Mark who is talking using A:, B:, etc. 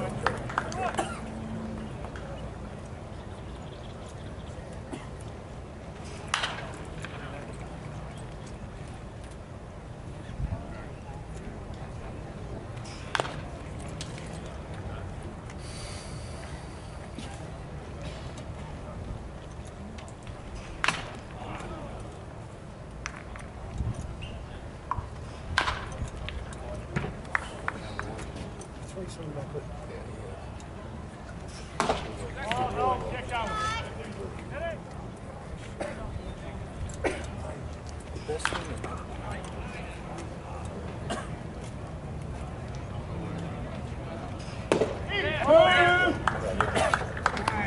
A: Thank you. place on the record. There he is.